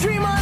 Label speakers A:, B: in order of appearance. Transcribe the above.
A: dream on